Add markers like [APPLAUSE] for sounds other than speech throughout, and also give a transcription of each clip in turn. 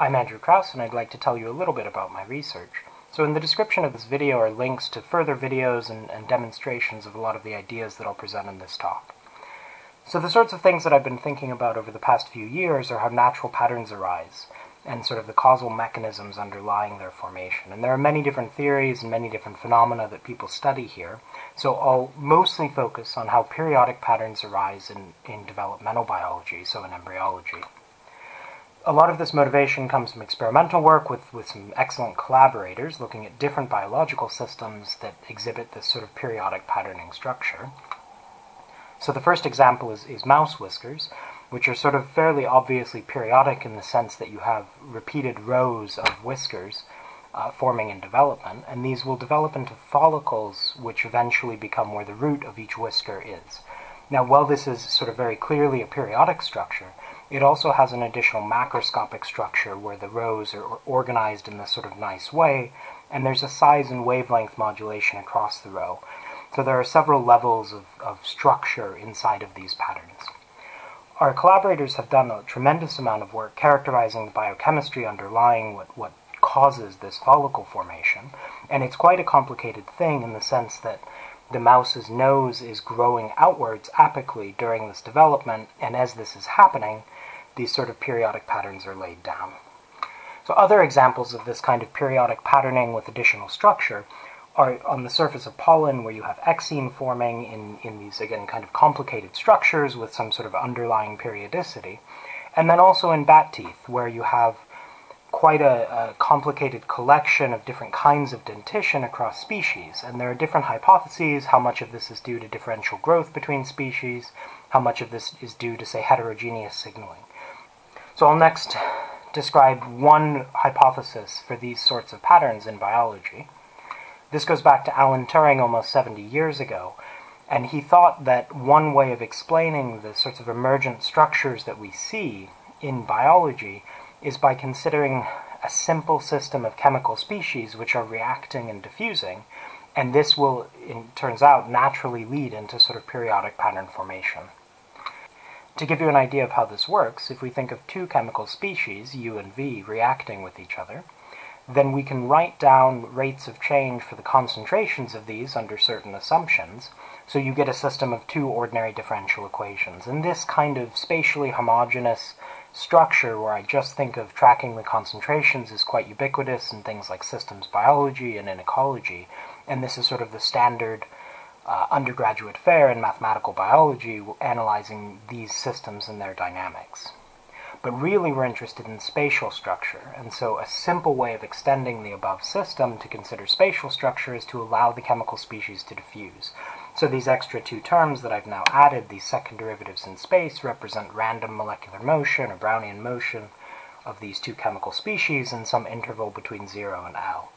I'm Andrew Krause, and I'd like to tell you a little bit about my research. So in the description of this video are links to further videos and, and, demonstrations of a lot of the ideas that I'll present in this talk. So the sorts of things that I've been thinking about over the past few years are how natural patterns arise, and sort of the causal mechanisms underlying their formation. And there are many different theories and many different phenomena that people study here, so I'll mostly focus on how periodic patterns arise in, in developmental biology, so in embryology a lot of this motivation comes from experimental work with, with some excellent collaborators looking at different biological systems that exhibit this sort of periodic patterning structure. So the first example is, is mouse whiskers, which are sort of fairly obviously periodic in the sense that you have repeated rows of whiskers uh, forming in development, and these will develop into follicles which eventually become where the root of each whisker is. Now, while this is sort of very clearly a periodic structure, it also has an additional macroscopic structure where the rows are organized in this sort of nice way, and there's a size and wavelength modulation across the row. So there are several levels of, of structure inside of these patterns. Our collaborators have done a tremendous amount of work characterizing the biochemistry underlying what, what causes this follicle formation, and it's quite a complicated thing in the sense that the mouse's nose is growing outwards apically during this development, and as this is happening, these sort of periodic patterns are laid down. So other examples of this kind of periodic patterning with additional structure are on the surface of pollen where you have exine forming in, in these, again, kind of complicated structures with some sort of underlying periodicity. And then also in bat teeth where you have quite a, a, complicated collection of different kinds of dentition across species, and there are different hypotheses how much of this is due to differential growth between species, how much of this is due to, say, heterogeneous signaling. So I'll next describe one hypothesis for these sorts of patterns in biology. This goes back to Alan Turing almost 70 years ago, and he thought that one way of explaining the sorts of emergent structures that we see in biology is by considering a simple system of chemical species which are reacting and diffusing, and this will, it turns out, naturally lead into sort of periodic pattern formation. To give you an idea of how this works, if we think of two chemical species, U and V, reacting with each other, then we can write down rates of change for the concentrations of these under certain assumptions, so you get a system of two ordinary differential equations. And this kind of spatially homogeneous structure where I just think of tracking the concentrations is quite ubiquitous in things like systems biology and in ecology, and this is sort of the standard uh, undergraduate fare in mathematical biology analyzing these systems and their dynamics. But really we're interested in spatial structure, and so a simple way of extending the above system to consider spatial structure is to allow the chemical species to diffuse. So these extra two terms that I've now added, these second derivatives in space, represent random molecular motion or Brownian motion of these two chemical species in some interval between 0 and L.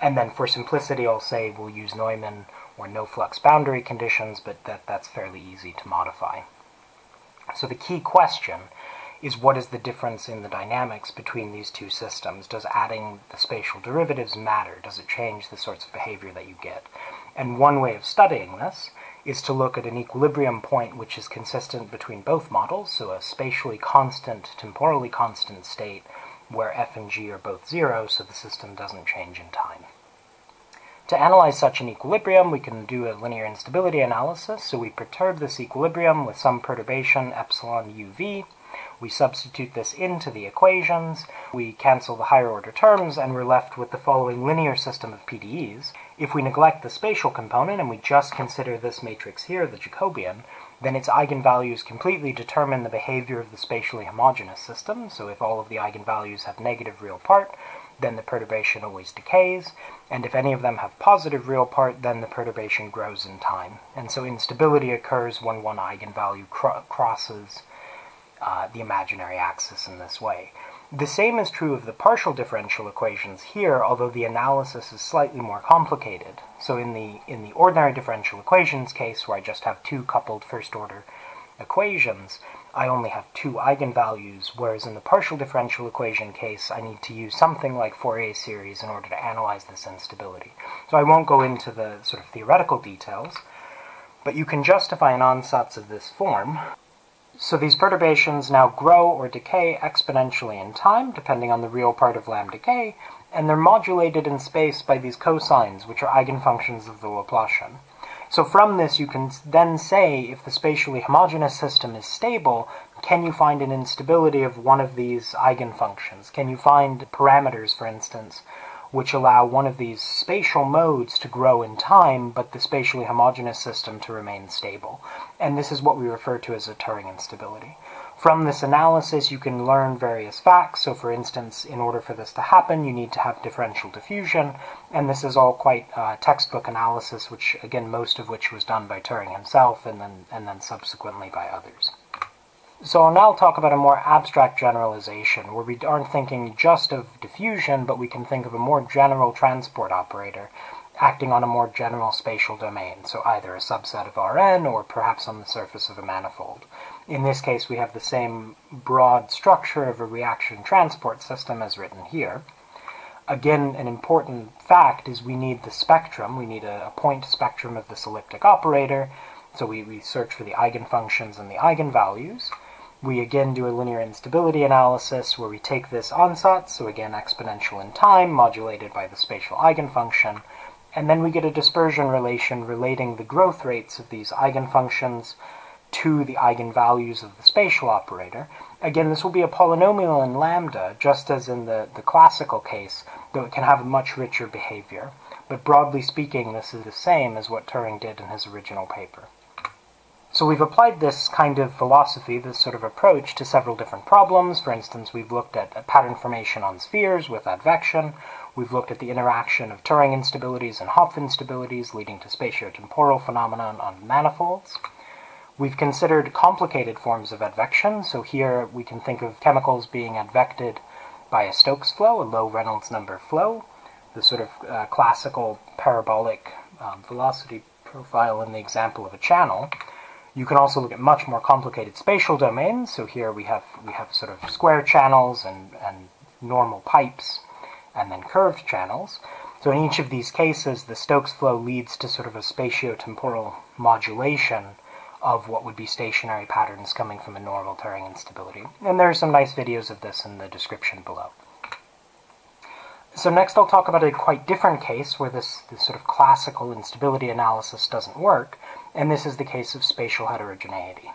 And then for simplicity, I'll say we'll use Neumann or no flux boundary conditions, but that, that's fairly easy to modify. So the key question is what is the difference in the dynamics between these two systems? Does adding the spatial derivatives matter? Does it change the sorts of behavior that you get? And one way of studying this is to look at an equilibrium point which is consistent between both models, so a spatially constant, temporally constant state where f and g are both zero, so the system doesn't change in time. To analyze such an equilibrium, we can do a linear instability analysis. So we perturb this equilibrium with some perturbation epsilon uv. We substitute this into the equations, we cancel the higher order terms, and we're left with the following linear system of PDEs. If we neglect the spatial component and we just consider this matrix here, the Jacobian, then its eigenvalues completely determine the behavior of the spatially homogeneous system. So if all of the eigenvalues have negative real part, then the perturbation always decays, and if any of them have positive real part, then the perturbation grows in time. And so instability occurs when one eigenvalue cr crosses uh, the imaginary axis in this way. The same is true of the partial differential equations here, although the analysis is slightly more complicated. So in the, in the ordinary differential equations case, where I just have two coupled first-order equations, I only have two eigenvalues, whereas in the partial differential equation case, I need to use something like Fourier series in order to analyze this instability. So I won't go into the sort of theoretical details, but you can justify an ansatz of this form So these perturbations now grow or decay exponentially in time, depending on the real part of lambda k, and they're modulated in space by these cosines, which are eigenfunctions of the Laplacian. So from this, you can then say if the spatially homogeneous system is stable, can you find an instability of one of these eigenfunctions? Can you find parameters, for instance, which allow one of these spatial modes to grow in time, but the spatially homogeneous system to remain stable? And this is what we refer to as a Turing instability. From this analysis, you can learn various facts. So, for instance, in order for this to happen, you need to have differential diffusion, and this is all quite uh, textbook analysis, which, again, most of which was done by Turing himself and then, and then subsequently by others. So I'll now talk about a more abstract generalization, where we aren't thinking just of diffusion, but we can think of a more general transport operator acting on a more general spatial domain, so either a subset of Rn or perhaps on the surface of a manifold. In this case, we have the same broad structure of a reaction transport system as written here. Again, an important fact is we need the spectrum. We need a, a point spectrum of this elliptic operator. So we, we search for the eigenfunctions and the eigenvalues. We again do a linear instability analysis where we take this ansatz, so again exponential in time, modulated by the spatial eigenfunction, and then we get a dispersion relation relating the growth rates of these eigenfunctions to the eigenvalues of the spatial operator. Again, this will be a polynomial in lambda, just as in the, the classical case, though it can have a much richer behavior. But broadly speaking, this is the same as what Turing did in his original paper. So we've applied this kind of philosophy, this sort of approach, to several different problems. For instance, we've looked at pattern formation on spheres with advection. We've looked at the interaction of Turing instabilities and Hopf instabilities leading to spatiotemporal phenomena on manifolds. We've considered complicated forms of advection, so here we can think of chemicals being advected by a Stokes flow, a low Reynolds number flow, the sort of uh, classical parabolic um, velocity profile in the example of a channel. You can also look at much more complicated spatial domains, so here we have we have sort of square channels and, and normal pipes, and then curved channels. So in each of these cases, the Stokes flow leads to sort of a spatiotemporal modulation of what would be stationary patterns coming from a normal Turing instability. And there are some nice videos of this in the description below. So next I'll talk about a quite different case where this, this sort of classical instability analysis doesn't work, and this is the case of spatial heterogeneity.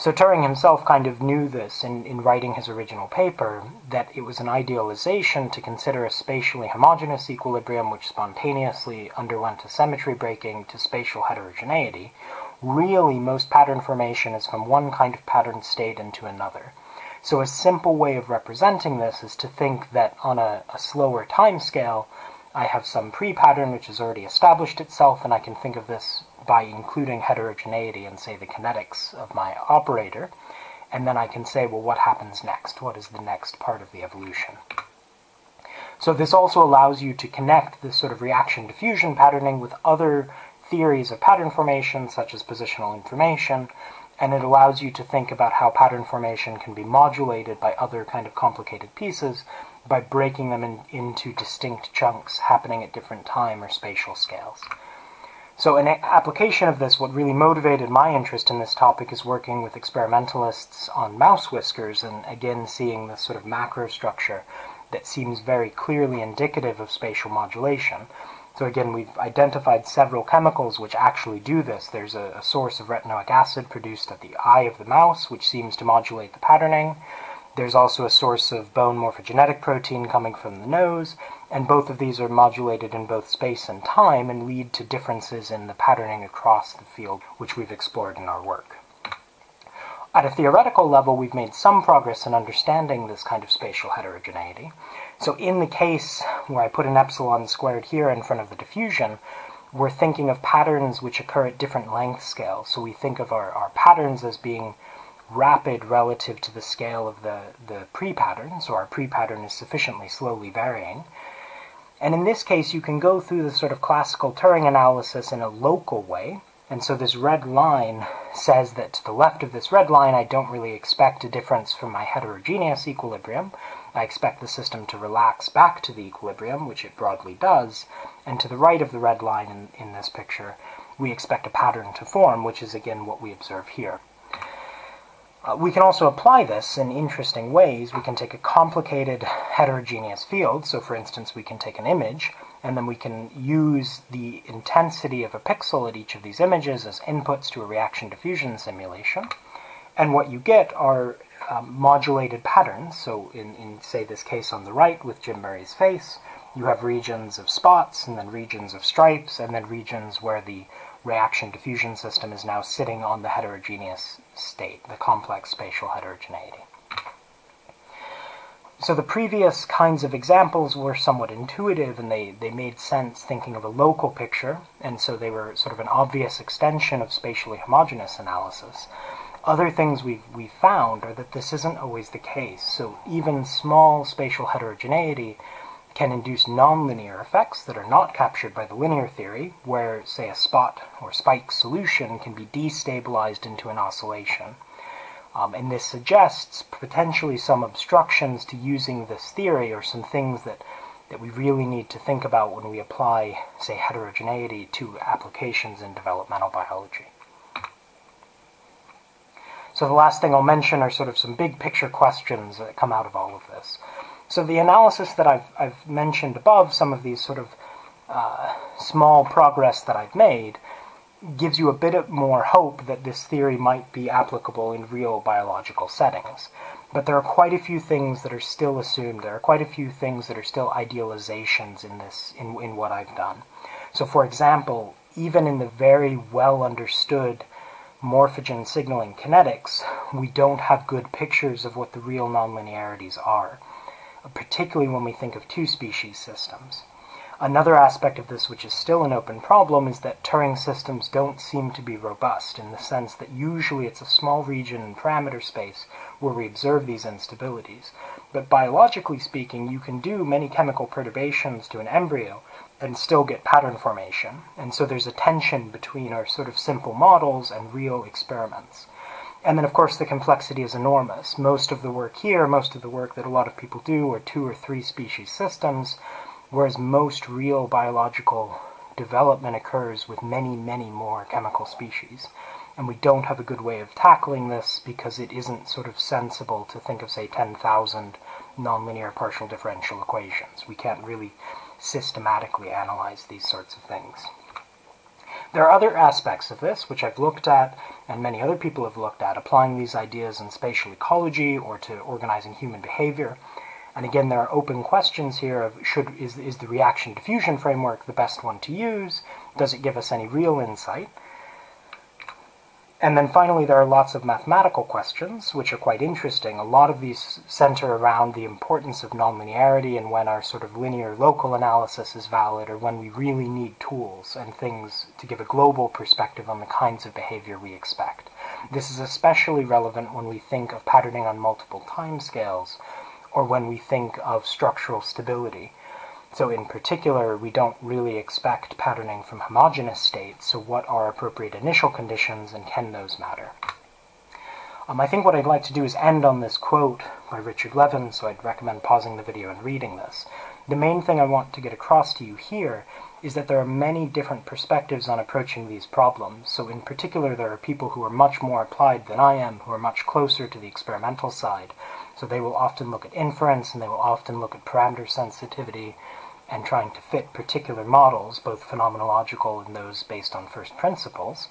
So Turing himself kind of knew this in, in writing his original paper, that it was an idealization to consider a spatially homogeneous equilibrium which spontaneously underwent a symmetry breaking to spatial heterogeneity, Really, most pattern formation is from one kind of pattern state into another. So a simple way of representing this is to think that on a, a slower time scale, I have some pre-pattern which has already established itself, and I can think of this by including heterogeneity and say the kinetics of my operator, and then I can say, well, what happens next? What is the next part of the evolution? So this also allows you to connect this sort of reaction diffusion patterning with other theories of pattern formation, such as positional information, and it allows you to think about how pattern formation can be modulated by other kind of complicated pieces by breaking them in, into distinct chunks happening at different time or spatial scales. So an application of this, what really motivated my interest in this topic is working with experimentalists on mouse whiskers and again seeing this sort of macro structure that seems very clearly indicative of spatial modulation. So again, we've identified several chemicals which actually do this. There's a, a, source of retinoic acid produced at the eye of the mouse, which seems to modulate the patterning. There's also a source of bone morphogenetic protein coming from the nose, and both of these are modulated in both space and time and lead to differences in the patterning across the field, which we've explored in our work. At a theoretical level, we've made some progress in understanding this kind of spatial heterogeneity. So in the case where I put an epsilon squared here in front of the diffusion, we're thinking of patterns which occur at different length scales. So we think of our, our patterns as being rapid relative to the scale of the, the pre-pattern, so our pre-pattern is sufficiently slowly varying. And in this case, you can go through the sort of classical Turing analysis in a local way. And so this red line says that to the left of this red line, I don't really expect a difference from my heterogeneous equilibrium. I expect the system to relax back to the equilibrium, which it broadly does, and to the right of the red line in, in this picture, we expect a pattern to form, which is again what we observe here. Uh, we can also apply this in interesting ways. We can take a complicated [LAUGHS] heterogeneous field, so for instance we can take an image, and then we can use the intensity of a pixel at each of these images as inputs to a reaction diffusion simulation. And what you get are um, modulated patterns. So in, in, say, this case on the right with Jim Murray's face, you have regions of spots, and then regions of stripes, and then regions where the reaction diffusion system is now sitting on the heterogeneous state, the complex spatial heterogeneity. So the previous kinds of examples were somewhat intuitive and they, they made sense thinking of a local picture, and so they were sort of an obvious extension of spatially homogeneous analysis. Other things we've, we've found are that this isn't always the case. So even small spatial heterogeneity can induce nonlinear effects that are not captured by the linear theory, where, say, a spot or spike solution can be destabilized into an oscillation. Um, and this suggests potentially some obstructions to using this theory or some things that, that we really need to think about when we apply, say, heterogeneity to applications in developmental biology. So the last thing I'll mention are sort of some big picture questions that come out of all of this. So the analysis that I've, I've mentioned above, some of these sort of uh, small progress that I've made, gives you a bit more hope that this theory might be applicable in real biological settings. But there are quite a few things that are still assumed. There are quite a few things that are still idealizations in this, in, in what I've done. So for example, even in the very well understood morphogen signaling kinetics, we don't have good pictures of what the real nonlinearities are, particularly when we think of two-species systems. Another aspect of this, which is still an open problem, is that Turing systems don't seem to be robust in the sense that usually it's a small region in parameter space where we observe these instabilities. But biologically speaking, you can do many chemical perturbations to an embryo and still get pattern formation. And so there's a tension between our sort of simple models and real experiments. And then, of course, the complexity is enormous. Most of the work here, most of the work that a lot of people do, are two or three species systems whereas most real biological development occurs with many, many more chemical species. And we don't have a good way of tackling this because it isn't sort of sensible to think of, say, 10,000 nonlinear partial differential equations. We can't really systematically analyze these sorts of things. There are other aspects of this, which I've looked at, and many other people have looked at, applying these ideas in spatial ecology or to organizing human behavior. And again, there are open questions here of should is, is the reaction diffusion framework the best one to use? Does it give us any real insight? And then finally, there are lots of mathematical questions, which are quite interesting. A lot of these center around the importance of nonlinearity and when our sort of linear local analysis is valid, or when we really need tools and things to give a global perspective on the kinds of behavior we expect. This is especially relevant when we think of patterning on multiple timescales, or when we think of structural stability. So in particular, we don't really expect patterning from homogeneous states, so what are appropriate initial conditions and can those matter? Um, I think what I'd like to do is end on this quote by Richard Levin, so I'd recommend pausing the video and reading this. The main thing I want to get across to you here is that there are many different perspectives on approaching these problems. So in particular, there are people who are much more applied than I am, who are much closer to the experimental side, so they will often look at inference and they will often look at parameter sensitivity and trying to fit particular models, both phenomenological and those based on first principles.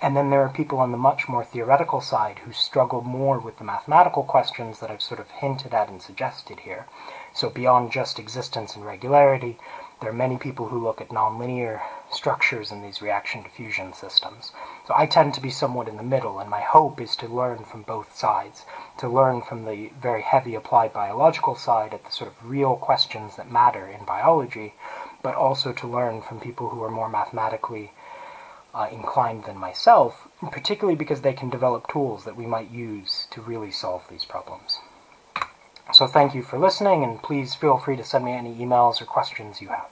And then there are people on the much more theoretical side who struggle more with the mathematical questions that I've sort of hinted at and suggested here. So beyond just existence and regularity, there are many people who look at nonlinear structures in these reaction diffusion systems. So I tend to be somewhat in the middle, and my hope is to learn from both sides, to learn from the very heavy applied biological side at the sort of real questions that matter in biology, but also to learn from people who are more mathematically uh, inclined than myself, particularly because they can develop tools that we might use to really solve these problems. So thank you for listening, and please feel free to send me any emails or questions you have.